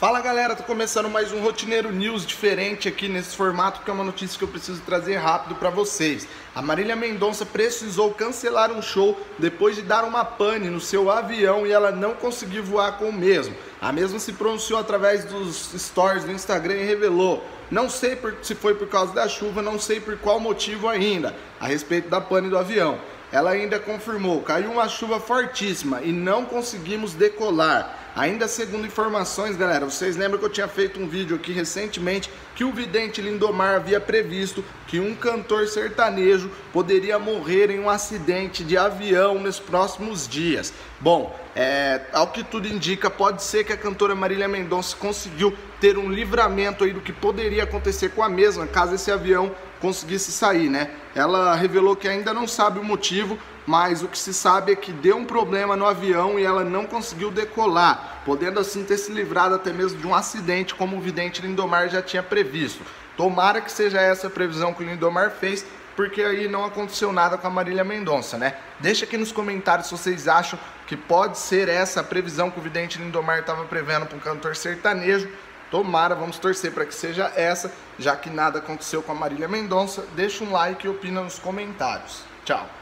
Fala galera, tô começando mais um Rotineiro News diferente aqui nesse formato, que é uma notícia que eu preciso trazer rápido para vocês. A Marília Mendonça precisou cancelar um show depois de dar uma pane no seu avião e ela não conseguiu voar com o mesmo. A mesma se pronunciou através dos stories do Instagram e revelou: Não sei por, se foi por causa da chuva, não sei por qual motivo ainda, a respeito da pane do avião. Ela ainda confirmou: caiu uma chuva fortíssima e não conseguimos decolar. Ainda segundo informações, galera, vocês lembram que eu tinha feito um vídeo aqui recentemente que o vidente Lindomar havia previsto que um cantor sertanejo poderia morrer em um acidente de avião nos próximos dias. Bom, é, ao que tudo indica, pode ser que a cantora Marília Mendonça conseguiu ter um livramento aí do que poderia acontecer com a mesma caso esse avião conseguisse sair, né? Ela revelou que ainda não sabe o motivo, mas o que se sabe é que deu um problema no avião e ela não conseguiu decolar, podendo assim ter se livrado até mesmo de um acidente, como o vidente Lindomar já tinha previsto. Tomara que seja essa a previsão que o Lindomar fez, porque aí não aconteceu nada com a Marília Mendonça, né? Deixa aqui nos comentários se vocês acham que pode ser essa a previsão que o vidente Lindomar estava prevendo para um cantor sertanejo. Tomara, vamos torcer para que seja essa, já que nada aconteceu com a Marília Mendonça. Deixa um like e opina nos comentários. Tchau!